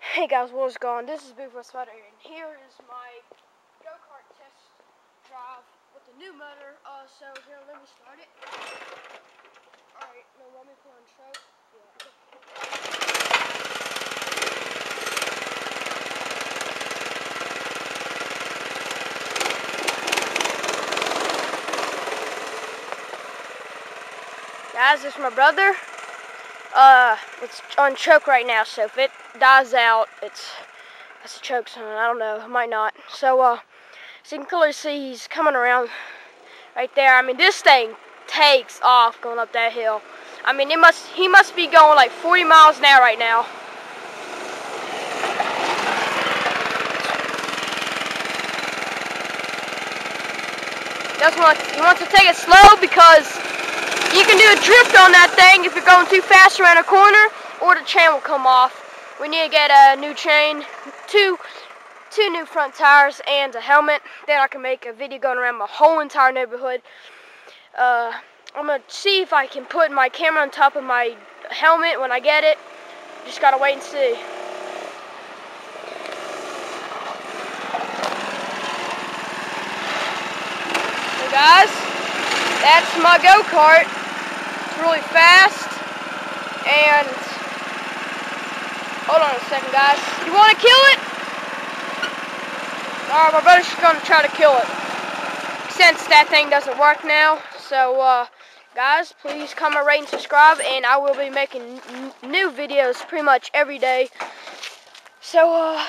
Hey guys, what's going on? This is Big Spider, and here is my go-kart test drive with the new motor. Uh, so here, let me start it. Alright, now let me put on. Yeah. Guys, this is my brother. Uh, it's on choke right now, so if it dies out, it's that's a choke sign. I don't know, it might not. So, uh, so you can clearly see he's coming around right there. I mean, this thing takes off going up that hill. I mean, it must he must be going like 40 miles an hour right now. Doesn't want he wants to take it slow because you can do a drift on that thing if you're going too fast around a corner, or the chain will come off. We need to get a new chain, two, two new front tires, and a helmet. Then I can make a video going around my whole entire neighborhood. Uh, I'm going to see if I can put my camera on top of my helmet when I get it. Just got to wait and see. Guys, that's my go-kart really fast. And hold on a second, guys. You want to kill it? Alright, my brother's to try to kill it. Since that thing doesn't work now. So, uh, guys, please comment, rate, and subscribe. And I will be making new videos pretty much every day. So, uh,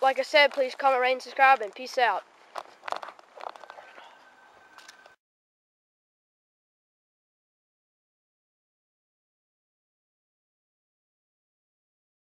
like I said, please comment, rate, and subscribe. And peace out.